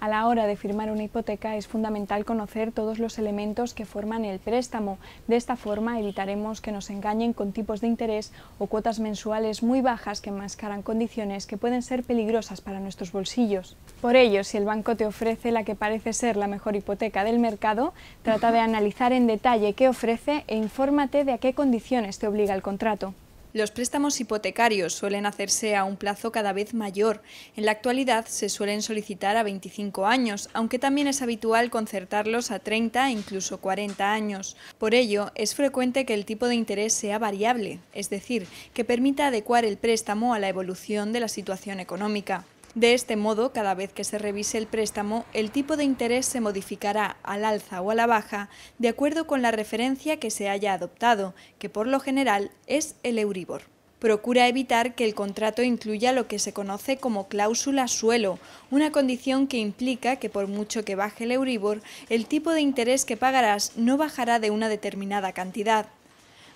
A la hora de firmar una hipoteca es fundamental conocer todos los elementos que forman el préstamo. De esta forma evitaremos que nos engañen con tipos de interés o cuotas mensuales muy bajas que enmascaran condiciones que pueden ser peligrosas para nuestros bolsillos. Por ello, si el banco te ofrece la que parece ser la mejor hipoteca del mercado, trata de analizar en detalle qué ofrece e infórmate de a qué condiciones te obliga el contrato. Los préstamos hipotecarios suelen hacerse a un plazo cada vez mayor. En la actualidad se suelen solicitar a 25 años, aunque también es habitual concertarlos a 30 e incluso 40 años. Por ello, es frecuente que el tipo de interés sea variable, es decir, que permita adecuar el préstamo a la evolución de la situación económica. De este modo, cada vez que se revise el préstamo, el tipo de interés se modificará al alza o a la baja de acuerdo con la referencia que se haya adoptado, que por lo general es el Euribor. Procura evitar que el contrato incluya lo que se conoce como cláusula suelo, una condición que implica que por mucho que baje el Euribor, el tipo de interés que pagarás no bajará de una determinada cantidad.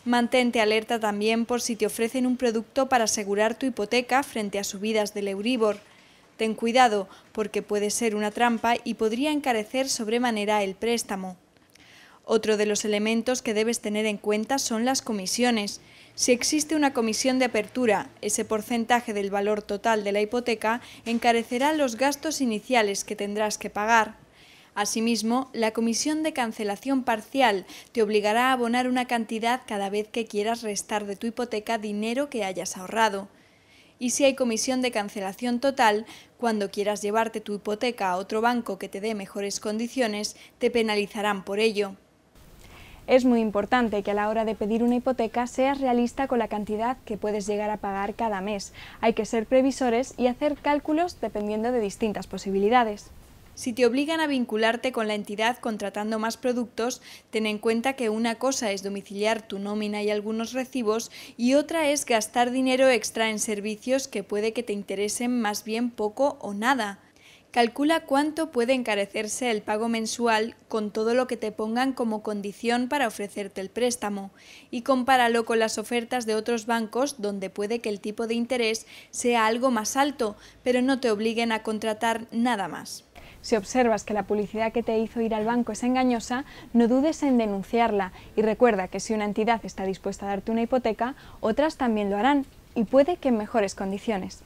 Mantente alerta también por si te ofrecen un producto para asegurar tu hipoteca frente a subidas del Euribor. Ten cuidado, porque puede ser una trampa y podría encarecer sobremanera el préstamo. Otro de los elementos que debes tener en cuenta son las comisiones. Si existe una comisión de apertura, ese porcentaje del valor total de la hipoteca encarecerá los gastos iniciales que tendrás que pagar. Asimismo, la comisión de cancelación parcial te obligará a abonar una cantidad cada vez que quieras restar de tu hipoteca dinero que hayas ahorrado y si hay comisión de cancelación total, cuando quieras llevarte tu hipoteca a otro banco que te dé mejores condiciones, te penalizarán por ello. Es muy importante que a la hora de pedir una hipoteca seas realista con la cantidad que puedes llegar a pagar cada mes. Hay que ser previsores y hacer cálculos dependiendo de distintas posibilidades. Si te obligan a vincularte con la entidad contratando más productos, ten en cuenta que una cosa es domiciliar tu nómina y algunos recibos y otra es gastar dinero extra en servicios que puede que te interesen más bien poco o nada. Calcula cuánto puede encarecerse el pago mensual con todo lo que te pongan como condición para ofrecerte el préstamo y compáralo con las ofertas de otros bancos donde puede que el tipo de interés sea algo más alto, pero no te obliguen a contratar nada más. Si observas que la publicidad que te hizo ir al banco es engañosa, no dudes en denunciarla y recuerda que si una entidad está dispuesta a darte una hipoteca, otras también lo harán y puede que en mejores condiciones.